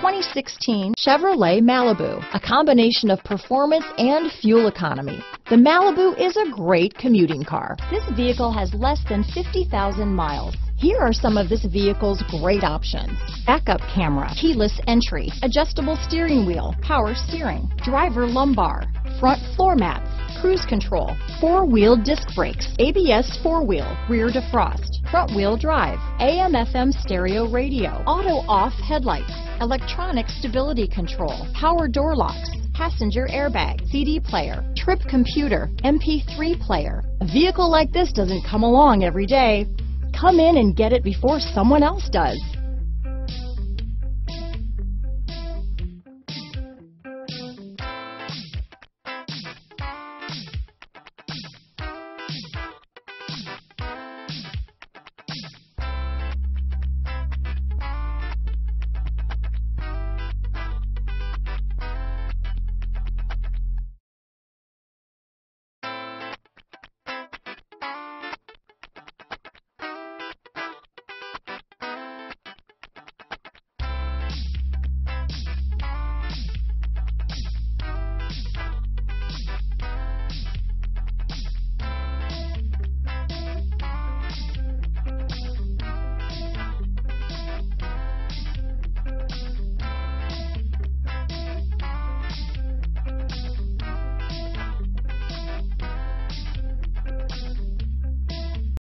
2016 Chevrolet Malibu, a combination of performance and fuel economy. The Malibu is a great commuting car. This vehicle has less than 50,000 miles. Here are some of this vehicle's great options. Backup camera, keyless entry, adjustable steering wheel, power steering, driver lumbar, front floor mats, cruise control, four-wheel disc brakes, ABS four-wheel, rear defrost, front-wheel drive, AM FM stereo radio, auto-off headlights, electronic stability control, power door locks, passenger airbag, CD player, trip computer, MP3 player. A vehicle like this doesn't come along every day. Come in and get it before someone else does.